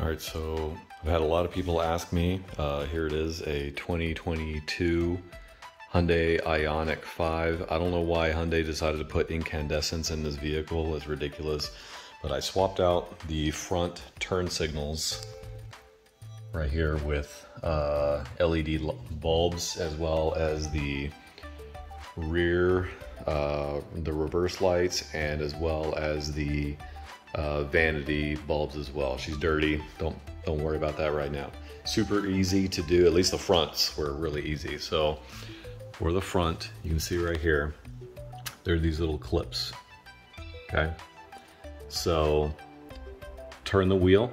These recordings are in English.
All right, so I've had a lot of people ask me. Uh, here it is, a 2022 Hyundai Ioniq 5. I don't know why Hyundai decided to put incandescents in this vehicle. It's ridiculous. But I swapped out the front turn signals right here with uh, LED bulbs as well as the rear, uh, the reverse lights, and as well as the uh, vanity bulbs as well. She's dirty. Don't don't worry about that right now. Super easy to do. At least the fronts were really easy. So for the front, you can see right here, there are these little clips. Okay. So turn the wheel.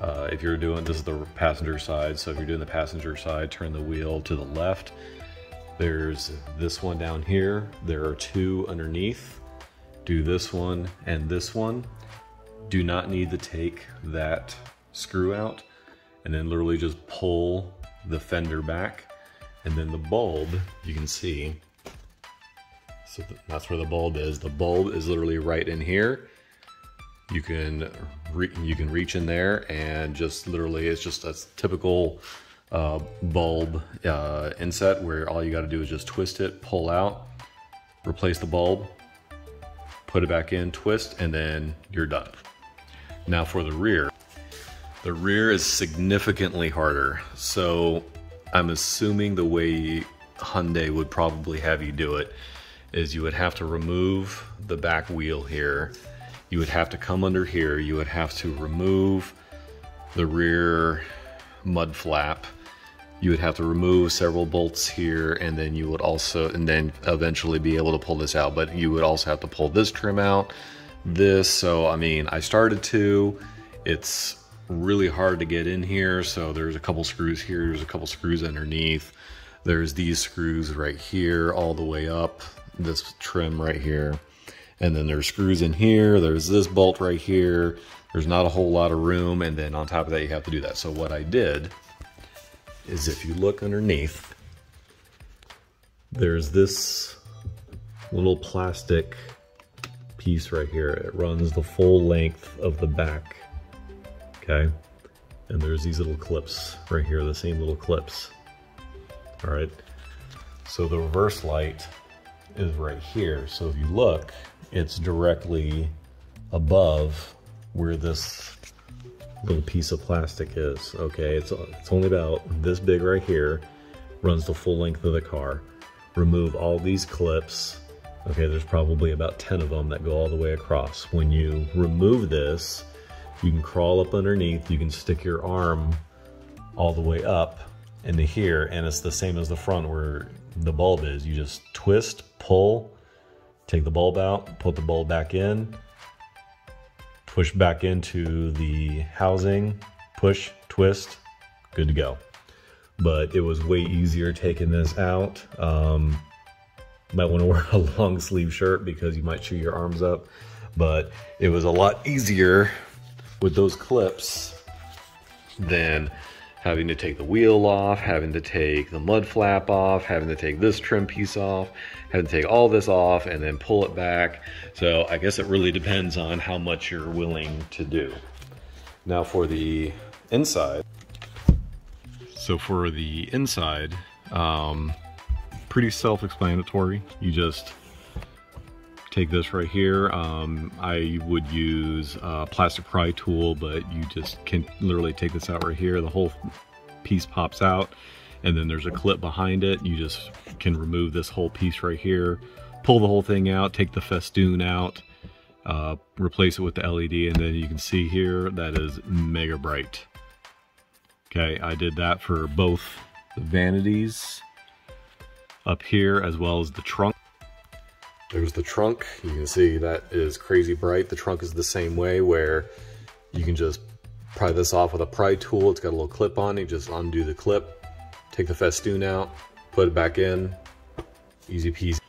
Uh, if you're doing, this is the passenger side. So if you're doing the passenger side, turn the wheel to the left. There's this one down here. There are two underneath do this one and this one. Do not need to take that screw out and then literally just pull the fender back and then the bulb you can see. So that's where the bulb is. The bulb is literally right in here. You can you can reach in there and just literally it's just a typical uh, bulb uh, inset where all you got to do is just twist it pull out replace the bulb put it back in, twist, and then you're done. Now for the rear. The rear is significantly harder. So I'm assuming the way Hyundai would probably have you do it is you would have to remove the back wheel here. You would have to come under here. You would have to remove the rear mud flap you would have to remove several bolts here and then you would also and then eventually be able to pull this out. But you would also have to pull this trim out this so I mean I started to. It's really hard to get in here so there's a couple screws here there's a couple screws underneath. There's these screws right here all the way up this trim right here. And then there's screws in here there's this bolt right here. There's not a whole lot of room and then on top of that you have to do that. So what I did is if you look underneath, there's this little plastic piece right here. It runs the full length of the back, okay? And there's these little clips right here, the same little clips, all right? So the reverse light is right here. So if you look, it's directly above where this little piece of plastic is. Okay, it's, it's only about this big right here, runs the full length of the car. Remove all these clips. Okay, there's probably about 10 of them that go all the way across. When you remove this, you can crawl up underneath, you can stick your arm all the way up into here, and it's the same as the front where the bulb is. You just twist, pull, take the bulb out, put the bulb back in, push back into the housing, push, twist, good to go. But it was way easier taking this out. Um, might want to wear a long sleeve shirt because you might chew your arms up. But it was a lot easier with those clips than having to take the wheel off, having to take the mud flap off, having to take this trim piece off, having to take all this off and then pull it back. So I guess it really depends on how much you're willing to do. Now for the inside. So for the inside, um, pretty self-explanatory. You just take this right here. Um, I would use a plastic pry tool, but you just can literally take this out right here. The whole piece pops out and then there's a clip behind it. You just can remove this whole piece right here, pull the whole thing out, take the festoon out, uh, replace it with the LED, and then you can see here that is mega bright. Okay, I did that for both the vanities up here as well as the trunk. There's the trunk. You can see that is crazy bright. The trunk is the same way where you can just pry this off with a pry tool. It's got a little clip on. You just undo the clip, take the festoon out, put it back in, easy peasy.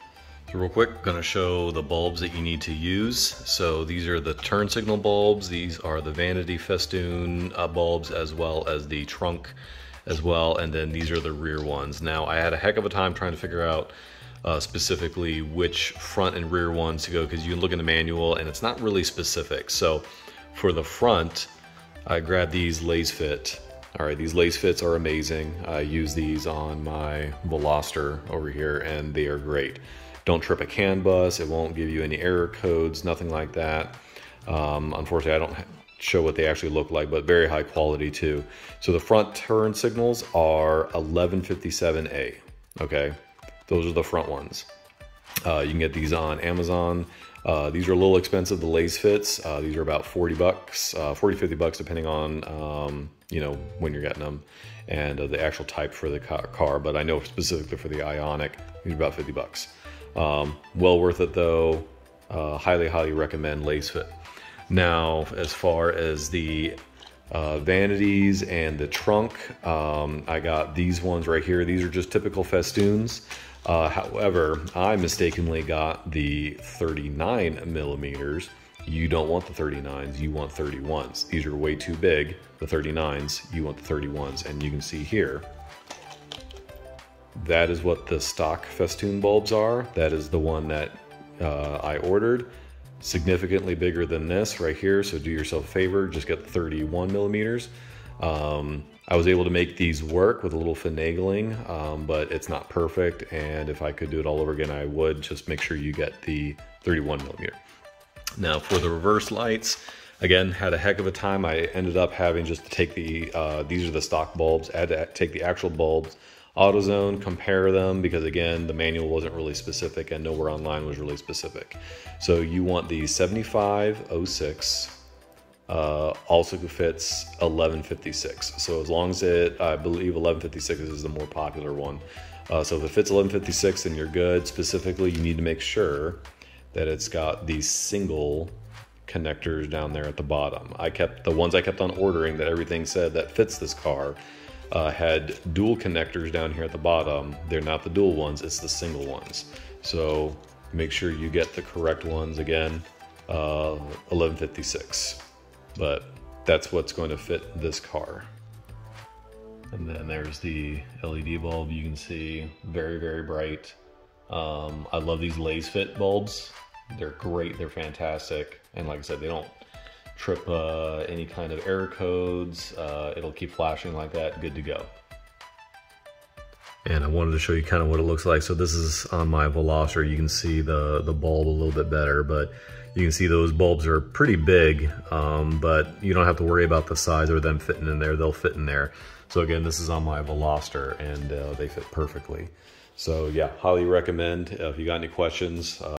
So real quick, gonna show the bulbs that you need to use. So these are the turn signal bulbs. These are the vanity festoon uh, bulbs as well as the trunk as well. And then these are the rear ones. Now I had a heck of a time trying to figure out uh, specifically which front and rear ones to go because you can look in the manual and it's not really specific. So for the front, I grabbed these Lasfit. All right, these Lasfits are amazing. I use these on my Veloster over here and they are great. Don't trip a CAN bus. It won't give you any error codes, nothing like that. Um, unfortunately, I don't show what they actually look like, but very high quality too. So the front turn signals are 1157A, okay? Those are the front ones. Uh, you can get these on Amazon. Uh, these are a little expensive, the Lasfits. Uh, these are about 40 bucks, uh, 40, 50 bucks, depending on, um, you know, when you're getting them and uh, the actual type for the car. But I know specifically for the Ioniq, these are about 50 bucks. Um, well worth it though. Uh, highly, highly recommend Lasfit. Now, as far as the uh, vanities and the trunk, um, I got these ones right here. These are just typical festoons. Uh, however, I mistakenly got the 39 millimeters. You don't want the 39s, you want 31s. These are way too big, the 39s, you want the 31s. And you can see here, that is what the stock festoon bulbs are. That is the one that uh, I ordered. Significantly bigger than this right here, so do yourself a favor, just get 31 millimeters. Um, I was able to make these work with a little finagling, um, but it's not perfect. And if I could do it all over again, I would just make sure you get the 31 millimeter. Now for the reverse lights, again, had a heck of a time. I ended up having just to take the, uh, these are the stock bulbs, I had to take the actual bulbs, AutoZone, compare them because again, the manual wasn't really specific and nowhere online was really specific. So you want the 7506 uh, also fits 1156. So as long as it, I believe 1156 is the more popular one. Uh, so if it fits 1156, then you're good. Specifically, you need to make sure that it's got these single connectors down there at the bottom. I kept the ones I kept on ordering that everything said that fits this car uh, had dual connectors down here at the bottom. They're not the dual ones, it's the single ones. So make sure you get the correct ones again, uh, 1156. But that's what's going to fit this car. And then there's the LED bulb you can see, very, very bright. Um, I love these Lasfit bulbs. They're great, they're fantastic. And like I said, they don't trip uh, any kind of error codes. Uh, it'll keep flashing like that, good to go. And I wanted to show you kind of what it looks like. So this is on my Veloster. You can see the, the bulb a little bit better, but you can see those bulbs are pretty big, um, but you don't have to worry about the size or them fitting in there. They'll fit in there. So again, this is on my Veloster and uh, they fit perfectly. So yeah, highly recommend. Uh, if you got any questions, uh,